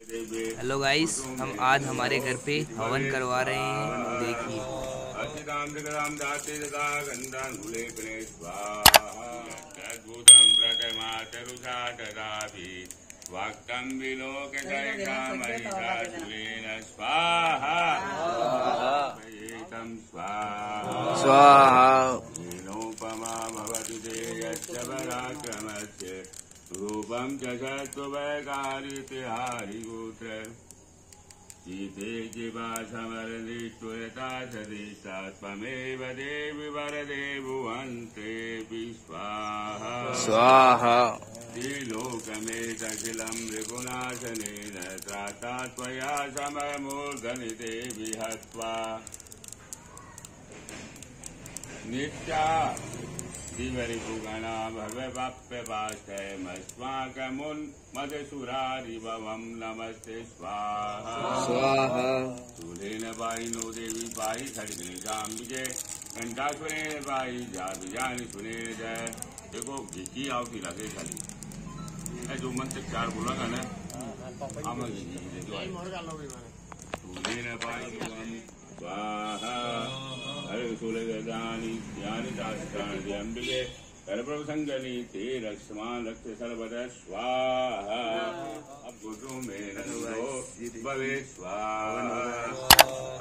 Hello guys हम आज हमारे घर पे हवन करवा रहे हैं देखिए। स्वाहा। वाक्तं स्वाहा एतं स्वाहा भवतु पराक्रमस्य रूपं च सत्त्ववैकारितिहारिगोत्र सीते जिवा समरनिष्ठुरता सदेशात्ममेव देवि वरदे भुवन्तेऽपि स्वाहा। स्वाहा। त्रिलोकमेतखिलं मृगुनाशनेन त्राता त्वया सममूर्धनिते विहत्वा नित्या भगवप्यपाश्चयमस्माकमुन्मदसुरारिभवं नमस्ते स्वाहा। स्वाहा। शूलेन पायिनो देवी पायि खड्गनिकाम्बिके कंठासुरेण पायि जाबिजानि सुनेन जय देखो घिची आवती लगे खाली। ऐ जो मंत्र चार बोला का ना? हम देखो शूलेन पायि स्वाहा। शूलगदानि यानि दास्तानि अम्बिके सर्वसङ्गनि ते रक्षमान् रक्ष सर्वदा स्वाहा अब गुरु में नन्दो भवे स्वाहा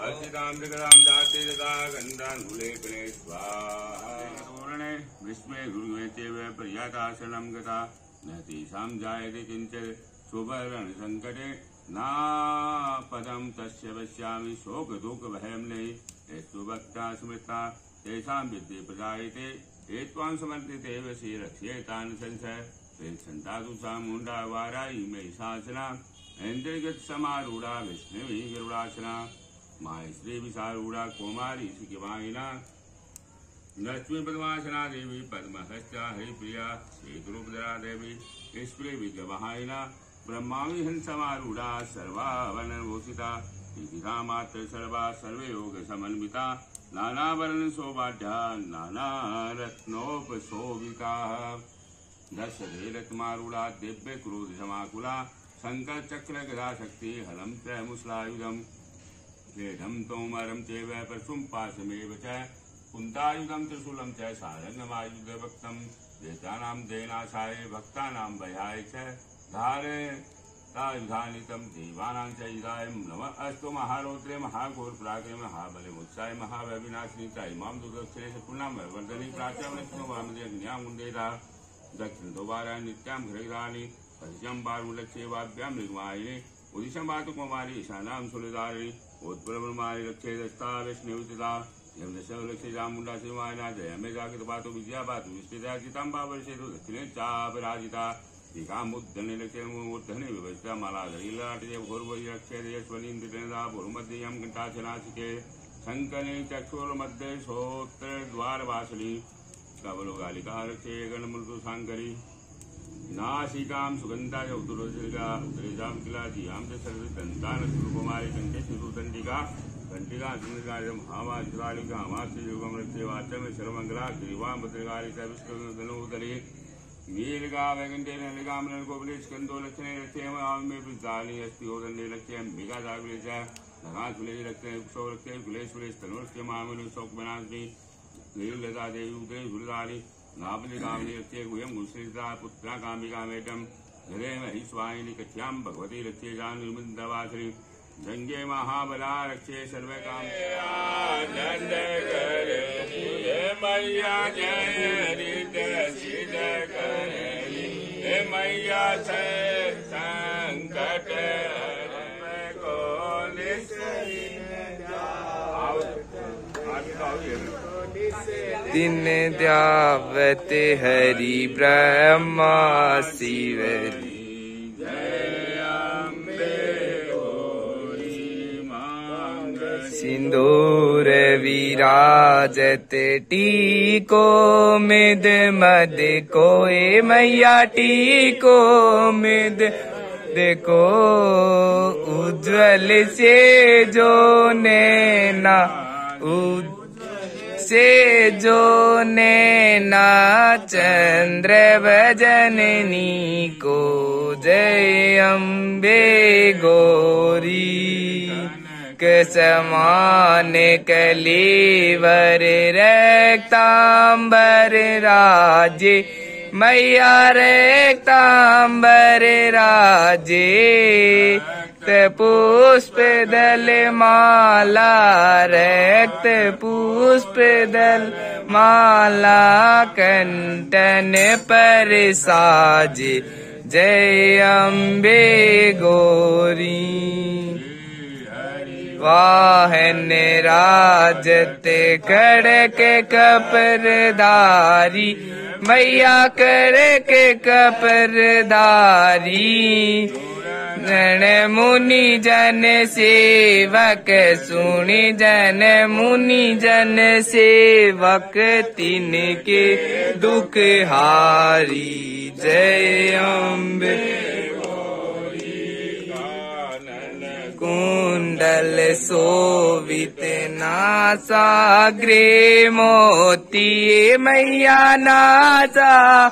अर्चितां जगदां दाते जगा गन्धाङ्गुले गणे स्वाहा तोरणे विस्मय गुरुवे चैव पर्यातासनं गता न तेषां जायते किञ्चित् सुवर्ण सङ्कटे नापदं तस्य पश्यामि शोकदुःखभयं नहि यस्तु भक्ता स्मृता तेषां विद्ये प्रजायते। ये त्वां समर्थितेव श्रीरक्ष्येतान् संशय प्रेक्षन्तातु सा मुण्डा वारायि महिषासना इन्द्रगत्समारूढा विष्णुवी गरुडासना माहेश्री विशारूढा कुमारी शिखिवाहिना लक्ष्मी पद्मासना देवी पद्महस्ता हरिप्रिया श्रीगुरुपदरा देवी ईश्वरी विग्रहायिना ब्रह्मावि हंसमारूढ़ा सर्वा वनभूषिता मात्र सर्वा सर्वे योग समन्विता नाना वर्ण शोभाढ्या नाना रत्नोपशोभिता दश रत्मारूढ़ा दिव्य क्रोध समाकुला शंकर चक्र गदा शक्ति हलम च मुसलायुधम खेदम तोमरम चैव परशुं पाशमेव च, कुन्तायुधं त्रिशूलं च सारङ्गमायुधभक्तं वेदानां देनाशाय, भक्तानां भयाय च धारे तायुधानितं देवानां च इदायं नमः अस्तु महारौद्रे महाघोरप्राग्रे महाबलिमुत्साय महावैविनाशिनी च इमां दुर्दक्षिणे पुण्णां वर्धनी प्राच्यां लक्ष्मो वामदेग्न्यां गुण्डेता दक्षिणदोबारा नित्यां घृगानि परिचं पार्वलक्ष्येवाभ्यां निर्मायिने उदिशं वातु कुमारी ईशानां सुलिदारिणी उत्पलब्रह्माणि रक्षे दस्ता विष्णुविदिता यं दशलक्ष्य चामुण्डा शिवायना जयमे जागृत पातु विद्या पातु विष्टिता चितां पावर्षेतु दक्षिणे चापराजिता लाटजे भूर्वजि रक्षेत यश्वनीन्द्रदा भूर्मध्यं घण्टाचनाशिके शङ्कने चक्षुर्मध्ये श्रोत्रद्वारवासिनी कवलोगालिका रक्षे गणमृदु साङ्करी नासिकां सुगन्धाय उदुरसिका उदरेजां किला धियाँ च सर्वदन्तान सुकुमारी कण्ठे सुदण्डिका घण्टिका सुन्दरिकाय महामाशिकालिका मासियुगं रक्षे नीलगा वैगण्डेन निगामन गोपले स्कन्दो लक्षणे रक्षेम आमे वृद्धानि अस्ति ओदण्डे लक्ष्ये अंबिका जागले च नगासुले लक्ष्ये क्षो लक्ष्ये कुलेश्वरे स्तनोष्य मामनु शोकमनास्मि नीललता देवी उदय सुरदानि नापनि कामनि रक्षे गुह्यं गुश्रिता पुत्रा कामिका मेटं जले महि स्वाहिनि कथ्यां भगवती जानुर्मिन्दवासरि गङ्गे महाबला रक्षे आनन्द करे मैया जय मैया संकट को दिन द्यावते हरि ब्रह्मा शिवरी विराजत टीको, मिद मद कोए मैया टीको, मिद देखो उज्जवल से जो नैना से जो नैना, चंद्र भजननी को जय अम्बे गौरी। समान कलीवर रक्तांबर राजे, मैया रक्तांबर राजे। पुष्प दल माला, रक्त पुष्प दल माला, कंटन पर साज। जय अम्बे गौरी। वाहन राजत कड़क कपरदारी, मैया करक कपरदारी। नण मुनि जन सेवक, सुनि जन मुनि जन सेवक, तिनके दुख हारी। जय अम्बे। कुंडल सोवित नासाग्रे मोती मैया नासा।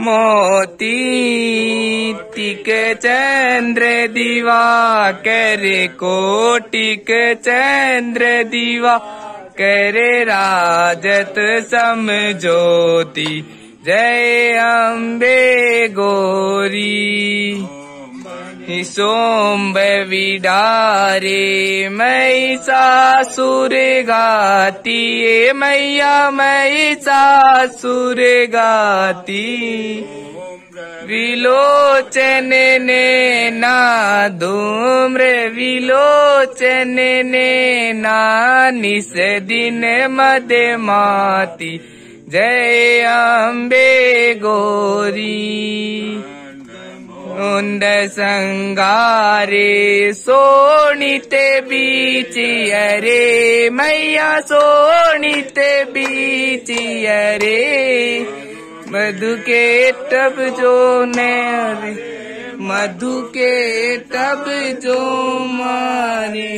मोती तिक चंद्र दिवा कर कोटिक चंद्र दिवा कर राजत समझोती जय अम्बे गौरी सोम्बविडारे मयि सार गाति रे मया मयि सार गाति विलोचन नेनाधुम्र विलोचन नेनानिसदिन मदमाति जय अम्बे गोरी। उन्द संगारे सोनित बीच अरे मैया सोनित बीच अरे मधु के तब जो ने मधु के तब जो मारे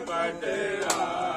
bandera.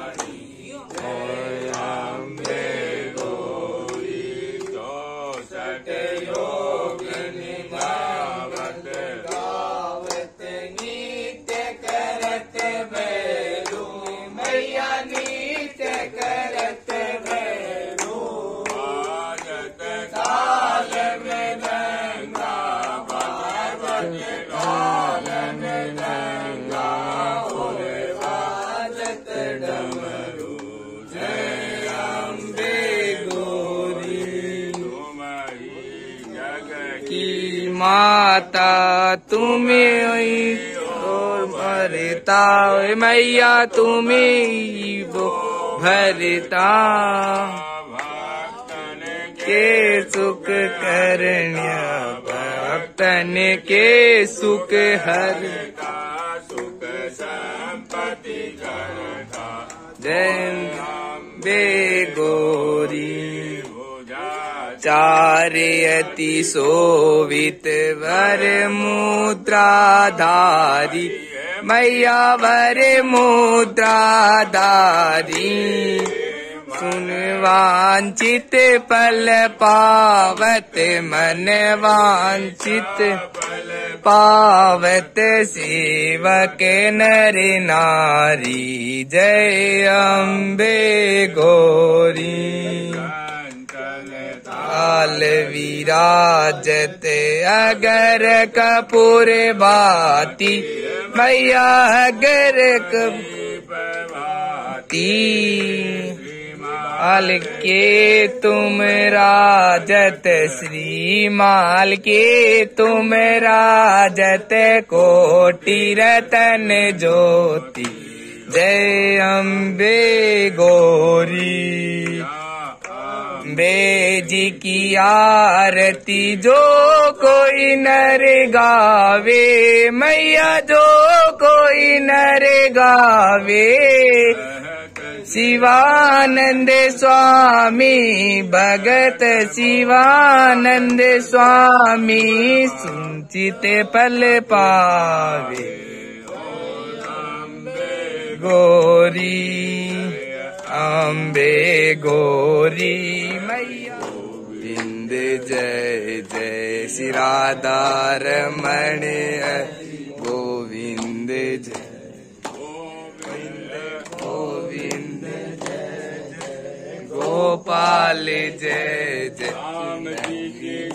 माता, तुम्हें और भरता मैया, तुम्हें वो भरता के सुख करण्य भक्तन के सुख हर सुख संपत्ति जय बे गौरी चारयति श मैया धारी सुनवाञ्चित पल पावत सुनवाञ्चित् पल्ल पावत सेवक नर नारी। जय अम्बे गो। विराजत अगर कपूर बाती, मैया अगर कपती माल के तुम राजत, श्री माल के तुम राजत, कोटि रतन ज्योति। जय अम्बे गौरी। अम्बे जी की आरती जो कोई नर गावे मैया जो कोई नर गावे। शिवानंद स्वामी भगत शिवानंद स्वामी सुचित पल पावे। गोरी अम्बे गोरी मैया। गोविंद जय जय श्री रमण गोविंद जय। गोविंद जय। गोपाल जय जय।